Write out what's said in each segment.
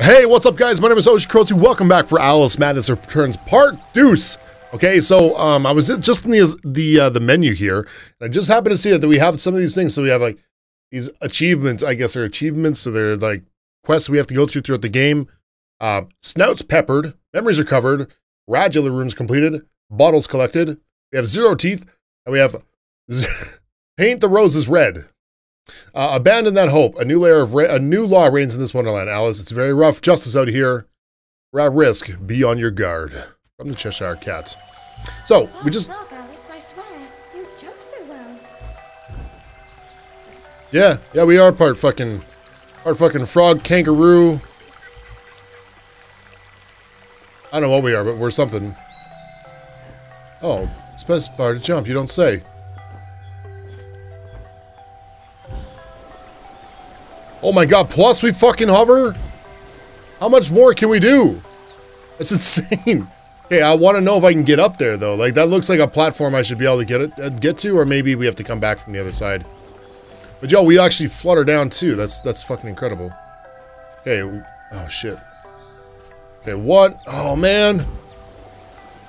Hey, what's up, guys? My name is Oshikorosu. Welcome back for Alice Madness Returns Part Deuce. Okay, so um, I was just in the the uh, the menu here, and I just happened to see that we have some of these things. So we have like these achievements, I guess, are achievements. So they're like quests we have to go through throughout the game. Uh, snouts peppered, memories are covered, radula rooms completed, bottles collected. We have zero teeth, and we have paint the roses red. Uh, abandon that hope. A new layer of ra- a new law reigns in this wonderland, Alice. It's very rough justice out here. We're at risk. Be on your guard. From the Cheshire Cat. So we just Alice, I swear. You jump so well. yeah yeah we are part fucking part fucking frog kangaroo. I don't know what we are, but we're something. Oh, specify to jump. You don't say. Oh my god, plus we fucking hover? How much more can we do? That's insane. Hey, I want to know if I can get up there though. Like that looks like a platform I should be able to get it uh, get to, or maybe we have to come back from the other side. But yo, we actually flutter down too. That's that's fucking incredible. Okay, oh shit. Okay, what? Oh man.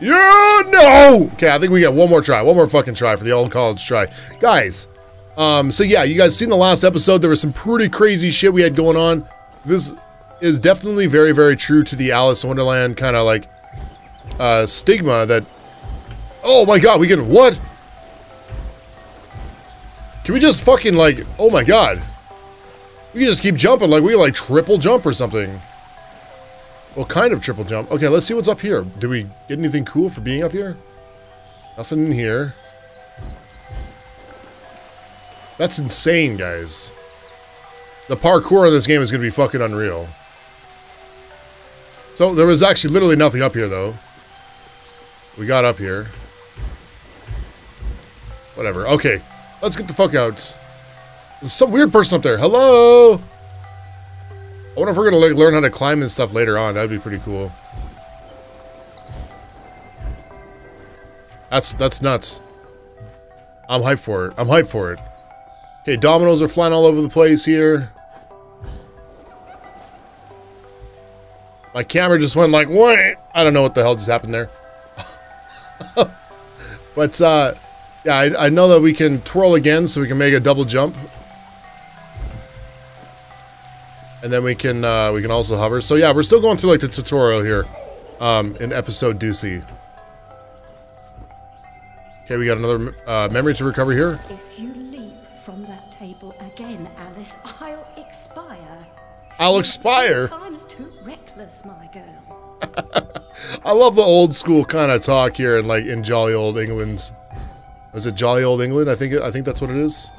Yeah, no. Okay, I think we get one more try. One more fucking try for the old college try, guys. Um, so yeah, you guys seen the last episode. There was some pretty crazy shit we had going on. This is definitely very, very true to the Alice in Wonderland kind of like uh, stigma that. Oh my god, we can what? Can we just fucking like? Oh my god, we can just keep jumping like we can, like triple jump or something. Well, kind of triple jump. Okay, let's see what's up here. Do we get anything cool for being up here? Nothing in here. That's insane, guys. The parkour in this game is going to be fucking unreal. So, there was actually literally nothing up here, though. We got up here. Whatever. Okay, let's get the fuck out. There's some weird person up there. Hello? I wonder if we're going to learn how to climb and stuff later on. That'd be pretty cool. That's, that's nuts. I'm hyped for it. I'm hyped for it. Okay, dominoes are flying all over the place here. My camera just went like, what? I don't know what the hell just happened there. but, uh, yeah, I, I know that we can twirl again so we can make a double jump. And then we can, uh, we can also hover. So yeah, we're still going through like the tutorial here, um, in episode Doocy. Okay, we got another, uh, memory to recover here. Again, Alice, I'll expire. I'll expire. Times too reckless, my girl. I love the old school kind of talk here in like in jolly old England. Was it jolly old England? I think I think that's what it is.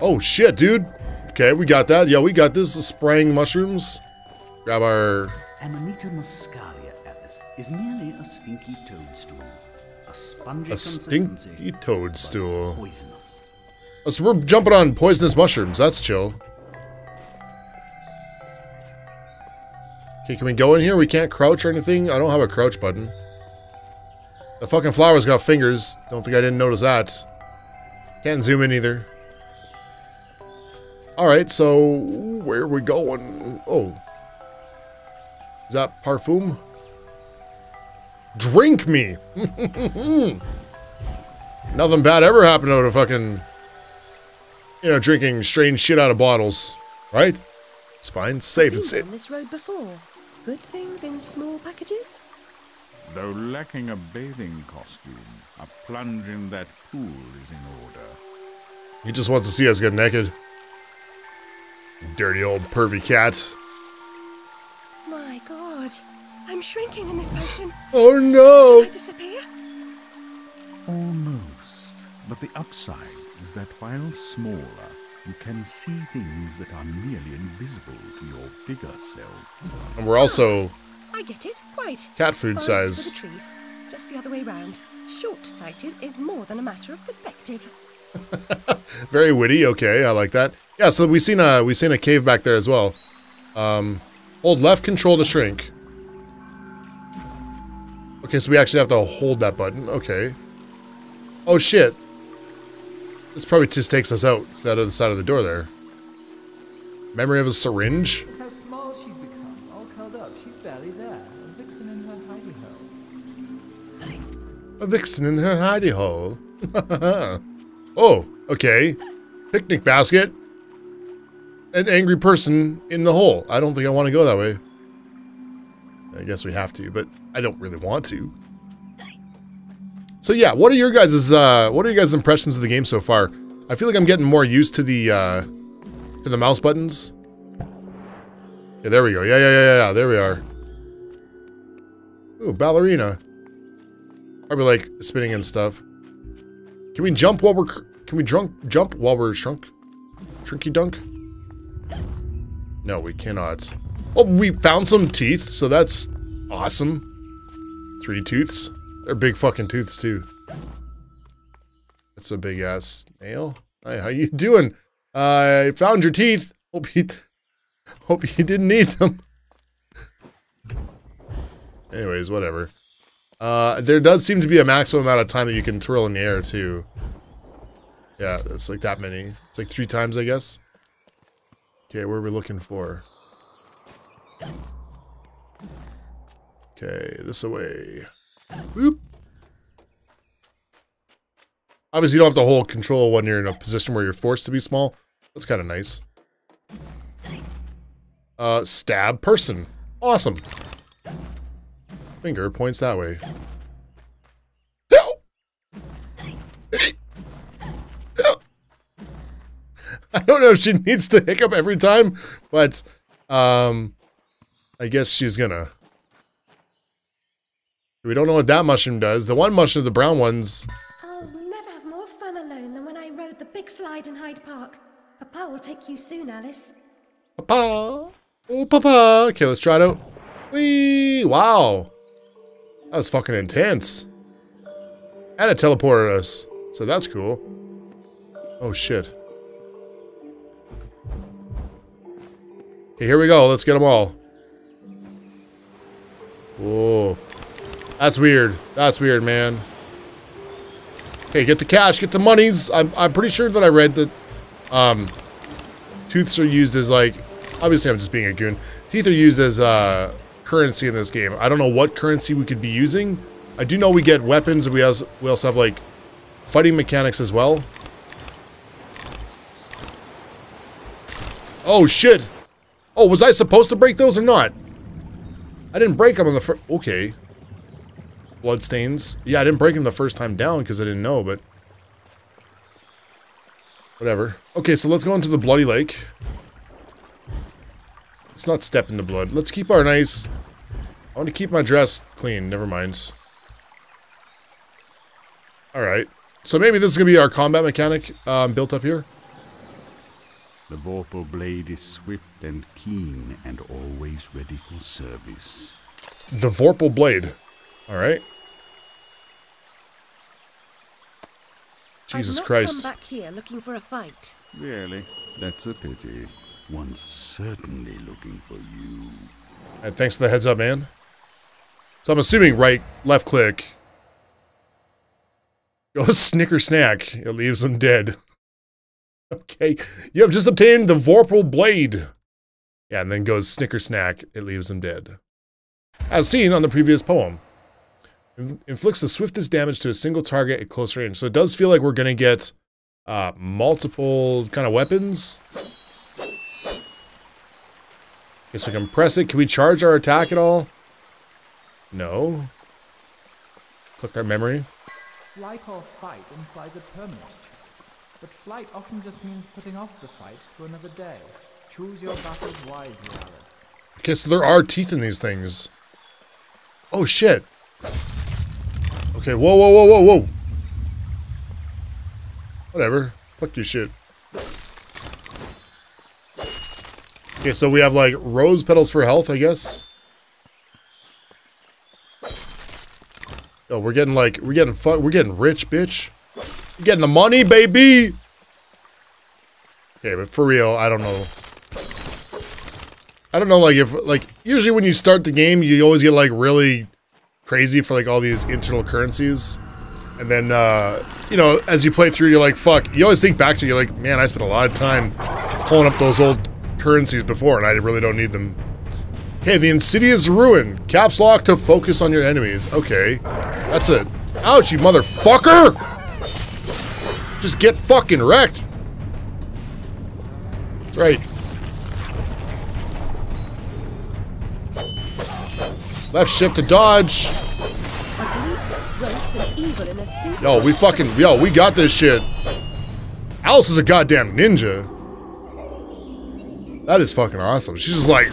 Oh shit, dude. Okay, we got that. Yeah, we got this. Spraying mushrooms. Grab our. Amanita muscaria, Alice, is merely a stinky toadstool. A spongy A stinky toadstool. Poisonous. Oh, so we're jumping on poisonous mushrooms. That's chill. Okay, can we go in here? We can't crouch or anything. I don't have a crouch button. The fucking flower's got fingers. Don't think I didn't notice that. Can't zoom in either. Alright, so where are we going? Oh. Is that parfum? Drink me! Nothing bad ever happened out of fucking, you know, drinking strange shit out of bottles. Right? It's fine. It's safe. It's safe. on this road before. Good things in small packages. Though lacking a bathing costume, a plunge in that pool is in order. He just wants to see us get naked. Dirty old pervy cat. My God, I'm shrinking in this potion. Oh no! I disappear. Almost. But the upside is that while smaller, you can see things that are nearly invisible to your bigger self. And we're also I get it. Quite. cat food Forest size. the trees. Just the other way round. Short-sighted is more than a matter of perspective. Very witty. Okay, I like that. Yeah, so we seen a we seen a cave back there as well. Um, hold left control to shrink. Okay, so we actually have to hold that button. Okay. Oh shit. This probably just takes us out. Out of the side of the door there. Memory of a syringe? How small Hold up, she's barely there. A vixen in her hidey hole. A vixen in her hidey hole. oh, okay. Picnic basket. An angry person in the hole. I don't think I want to go that way. I guess we have to, but I don't really want to. So yeah, what are your guys' uh, what are your guys' impressions of the game so far? I feel like I'm getting more used to the uh, to the mouse buttons. Yeah, there we go. Yeah, yeah, yeah, yeah. There we are. Ooh, ballerina. Probably like spinning and stuff. Can we jump while we're can we drunk jump while we're shrunk? Shrinky dunk? No, we cannot. Oh, we found some teeth, so that's awesome. Three tooths. They're big fucking tooths too. That's a big ass nail. How you doing? I found your teeth. Hope you hope you didn't need them. Anyways, whatever. Uh, there does seem to be a maximum amount of time that you can twirl in the air too. Yeah, it's like that many. It's like three times, I guess. Okay, where are we looking for? Okay, this away. Boop. Obviously, you don't have to hold control when you're in a position where you're forced to be small. That's kind of nice. Uh, stab person. Awesome. Finger points that way. I don't know if she needs to hiccup every time, but um, I guess she's gonna. We don't know what that mushroom does. The one mushroom, the brown ones. Oh, I'll never have more fun alone than when I rode the big slide in Hyde Park. Papa will take you soon, Alice. Papa. Oh, papa. Okay, let's try it out. Whee! Wow. That was fucking intense. And it teleported us. So that's cool. Oh, shit. Okay, here we go. Let's get them all. Whoa. That's weird. That's weird, man. Okay, get the cash, get the monies. I'm, I'm pretty sure that I read that um, tooths are used as like, obviously I'm just being a goon. Teeth are used as uh, currency in this game. I don't know what currency we could be using. I do know we get weapons we also, we also have like fighting mechanics as well. Oh shit. Oh, was I supposed to break those or not? I didn't break them on the first... Okay. Bloodstains. Yeah, I didn't break them the first time down because I didn't know, but... Whatever. Okay, so let's go into the Bloody Lake. Let's not step into blood. Let's keep our nice... I want to keep my dress clean. Never mind. Alright. So maybe this is going to be our combat mechanic um, built up here. The Vorpal blade is swift and keen and always ready for service. The Vorpal blade. Alright. Jesus not Christ. come back here looking for a fight. Really? That's a pity. One's certainly looking for you. And thanks for the heads up, man. So I'm assuming right, left click. Go snicker snack. It leaves them dead. okay. You have just obtained the Vorpal Blade. Yeah, and then goes snicker snack. It leaves them dead. As seen on the previous poem. Inf- Inflicts the swiftest damage to a single target at close range. So it does feel like we're going to get uh, multiple kind of weapons. Guess we can press it. Can we charge our attack at all? No. Click our memory. Flight or fight implies a permanent choice, but flight often just means putting off the fight to another day. Choose your battles wisely, Alice. Okay, so there are teeth in these things. Oh shit. Okay, whoa, whoa, whoa, whoa, whoa. Whatever. Fuck your shit. Okay, so we have like rose petals for health, I guess. Oh, we're getting like we're getting fuck we're getting rich, bitch. We're getting the money, baby. Okay, but for real, I don't know. I don't know, like, if, like, usually when you start the game, you always get, like, really crazy for, like, all these internal currencies. And then, uh, you know, as you play through, you're like, fuck. You always think back to, you're like, man, I spent a lot of time pulling up those old currencies before, and I really don't need them. Hey, the Insidious Ruin. Caps lock to focus on your enemies. Okay. That's it. Ouch, you motherfucker! Just get fucking wrecked. That's right. Left shift to dodge. Yo, we fucking, yo, we got this shit. Alice is a goddamn ninja. That is fucking awesome. She's just like,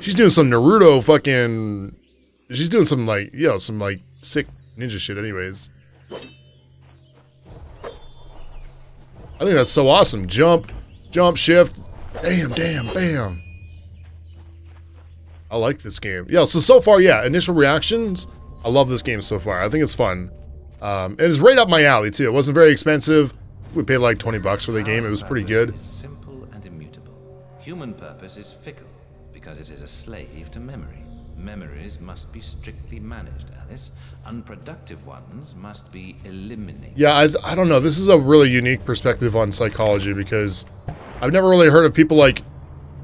she's doing some Naruto fucking, she's doing some like, yo, some like sick ninja shit anyways. I think that's so awesome. Jump, jump, shift, damn, damn, bam. I like this game. Yeah, so so far, yeah, initial reactions, I love this game so far. I think it's fun. Um, it is right up my alley too. It wasn't very expensive. We paid like 20 bucks for the game. It was pretty good. Simple and immutable. Human purpose is fickle because it is a slave to memory. Memories must be strictly managed, Alice. Unproductive ones must be eliminated. Yeah, I, I don't know. This is a really unique perspective on psychology because I've never really heard of people like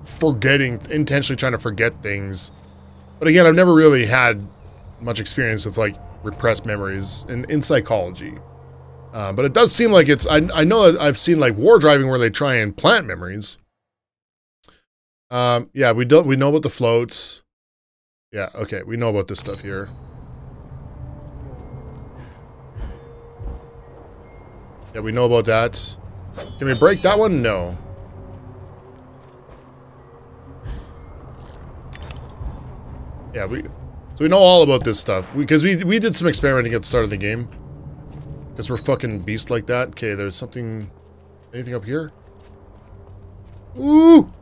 forgetting, intentionally trying to forget things. But again, I've never really had much experience with like repressed memories in, in psychology. Uh, but it does seem like it's, I, I know I've seen like war driving where they try and plant memories. Um, yeah, we don't, we know about the floats. Yeah, okay, we know about this stuff here. Yeah, we know about that. Can we break that one? No. Yeah, we so we know all about this stuff because we, we did some experimenting at the start of the game. Because we're fucking beast like that. Okay, there's something. Anything up here? Ooh!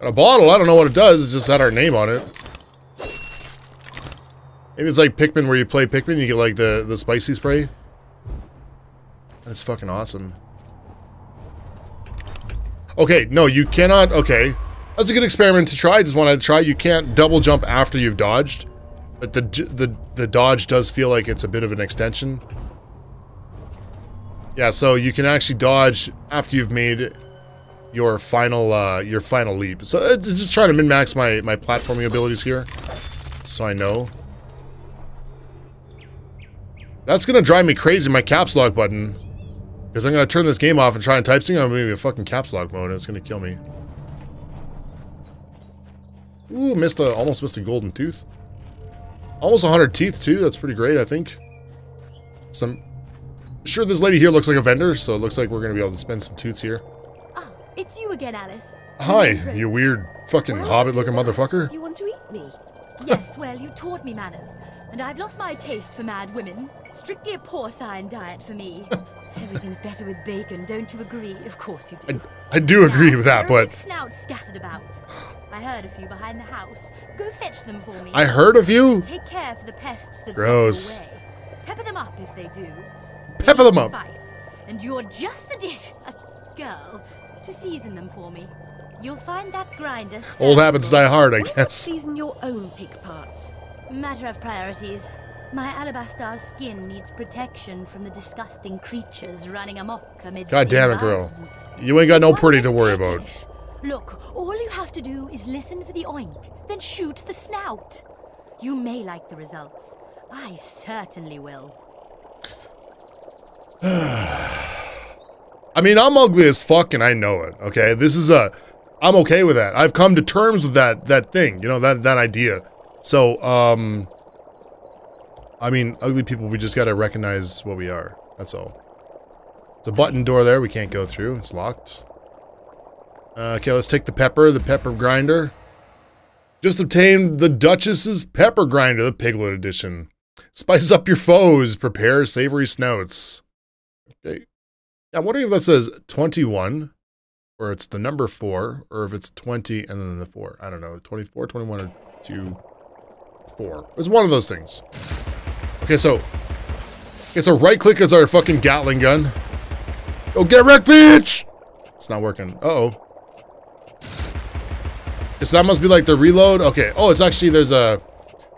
Got a bottle. I don't know what it does. It's just had our name on it. Maybe it's like Pikmin where you play Pikmin, you get like the, the spicy spray. That's fucking awesome. Okay, no, you cannot. Okay. That's a good experiment to try. Just wanted to try. You can't double jump after you've dodged. But the, the, the dodge does feel like it's a bit of an extension. Yeah, so you can actually dodge after you've made your final uh, your final leap. So uh, just trying to min-max my, my platforming abilities here. So I know. That's gonna drive me crazy, my caps lock button. Because I'm gonna turn this game off and try and type something, I'm gonna be a fucking caps lock mode and it's gonna kill me. Ooh, missed a, almost missed a golden tooth. Almost 100 teeth too, that's pretty great, I think. Some, sure this lady here looks like a vendor, so it looks like we're gonna be able to spend some tooths here. Ah, it's you again, Alice. Hi, you weird fucking hobbit-looking motherfucker. You want to eat me? Yes, well, you taught me manners, and I've lost my taste for mad women. Strictly a porcine diet for me. Everything's better with bacon, don't you agree? Of course you do. I, I do agree with that, but snouts scattered about. I heard a few behind the house. Go fetch them for me. I heard of you. Take care for the pests that Gross. Pepper them up if they do. Pepper them up. Spice, and you're just the dish, a girl, to season them for me. You'll find that grinder. Old habits die hard, I guess. season your own pig parts? Matter of priorities. My alabaster skin needs protection from the disgusting creatures running amok amid God damn it, girl. You ain't got no pretty to worry about. Look, all you have to do is listen for the oink, then shoot the snout. You may like the results. I certainly will. I mean, I'm ugly as fuck and I know it, okay? This is a... I'm okay with that. I've come to terms with that that thing, you know, that, that idea. So, um... I mean, ugly people, we just gotta recognize what we are. That's all. It's a button door there we can't go through. It's locked. Uh, okay, let's take the pepper, the pepper grinder. Just obtained the Duchess's Pepper Grinder, the Piglet Edition. Spice up your foes, prepare savory snouts. Okay. Yeah, I wonder if that says 21, or it's the number 4, or if it's 20 and then the 4. I don't know, 24, 21, or 2, 4. It's one of those things. Okay, so... Okay, so right-click is our fucking Gatling gun. Oh, get wrecked, bitch! It's not working. Uh-oh. So that must be like the reload? Okay. Oh, it's actually, there's a...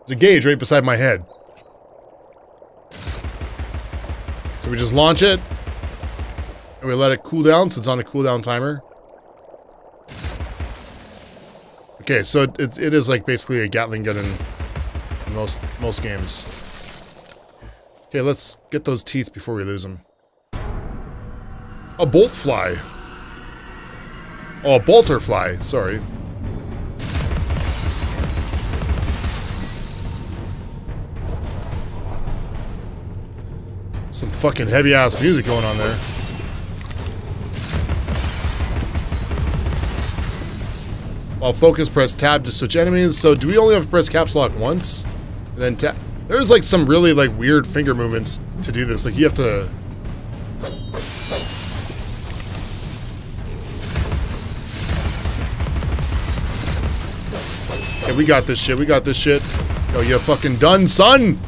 There's a gauge right beside my head. So we just launch it. And we let it cool down, so it's on a cooldown timer. Okay, so it, it is like basically a Gatling gun in most most games. Okay, let's get those teeth before we lose them. A bolt fly. Oh, a bolter fly. Sorry. Some fucking heavy ass music going on there. While focus, press tab to switch enemies. So do we only have to press caps lock once? And then tab. There's like some really like weird finger movements to do this. Like you have to. Okay, we got this shit. We got this shit. Yo, you fucking done, son?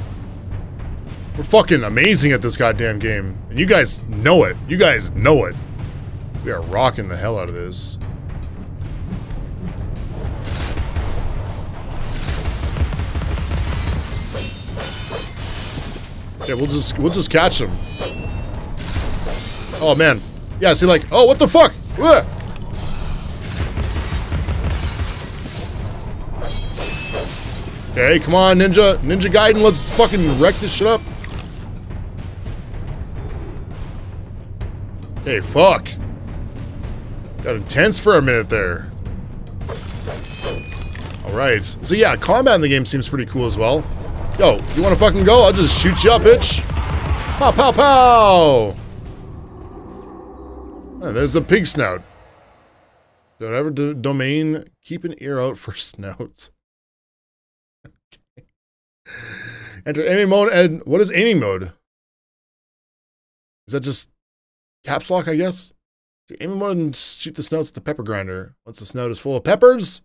We're fucking amazing at this goddamn game. And you guys know it. You guys know it. We are rocking the hell out of this. Okay, we'll just we'll just catch him. Oh man. Yeah, see like, oh what the fuck? Ugh. Okay, come on, Ninja. Ninja Gaiden, let's fucking wreck this shit up. Hey, fuck. Got intense for a minute there. Alright. So yeah, combat in the game seems pretty cool as well. Yo, you wanna fucking go? I'll just shoot you up, bitch. Pow, pow, pow! Oh, there's a pig snout. Don't ever do domain, keep an ear out for snouts. okay. Enter aiming mode, and what is aiming mode? Is that just caps lock, I guess? Aiming mode and shoot the snouts with the pepper grinder. Once the snout is full of peppers,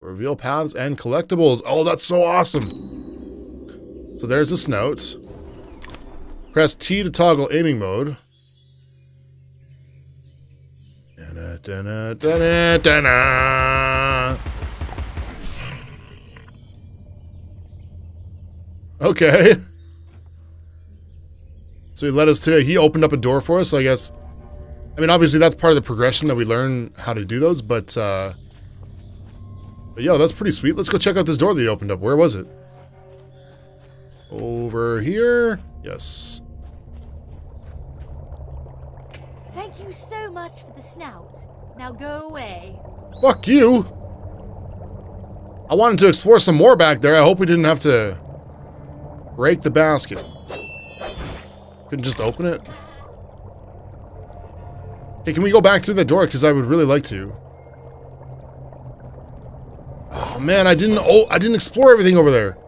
reveal paths and collectibles. Oh, that's so awesome. So there's the snout. Press T to toggle aiming mode. Okay. So he led us to, he opened up a door for us, so I guess. I mean, obviously that's part of the progression that we learn how to do those, but, uh. But yo, that's pretty sweet. Let's go check out this door that he opened up. Where was it? Over here? Yes. Thank you so much for the snout. Now go away. Fuck you! I wanted to explore some more back there. I hope we didn't have to break the basket. Couldn't just open it? Hey, can we go back through the door? Because I would really like to. Oh man, I didn't oh I didn't explore everything over there.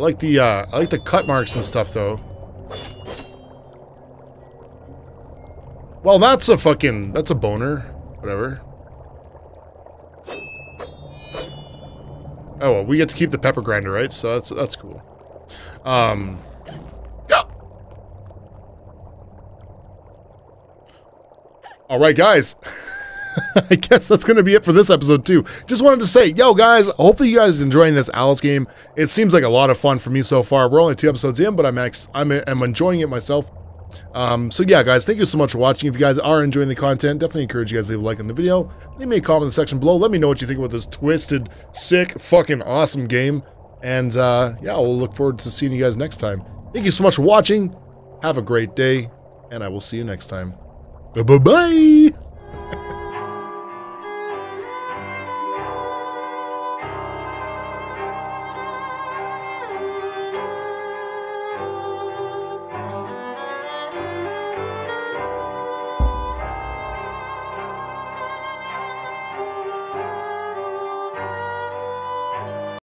I like the uh I like the cut marks and stuff though. Well, that's a fucking that's a boner. Whatever. Oh well, we get to keep the pepper grinder, right? So that's that's cool. Um Yeah. Alright guys. I guess that's going to be it for this episode too. Just wanted to say, yo guys, hopefully you guys are enjoying this Alice game. It seems like a lot of fun for me so far. We're only two episodes in, but I'm ex I'm, I'm enjoying it myself. Um, so yeah, guys, thank you so much for watching. If you guys are enjoying the content, definitely encourage you guys to leave a like on the video. Leave me a comment in the section below. Let me know what you think about this twisted, sick, fucking awesome game. And uh, yeah, we'll look forward to seeing you guys next time. Thank you so much for watching. Have a great day, and I will see you next time. Bye-bye!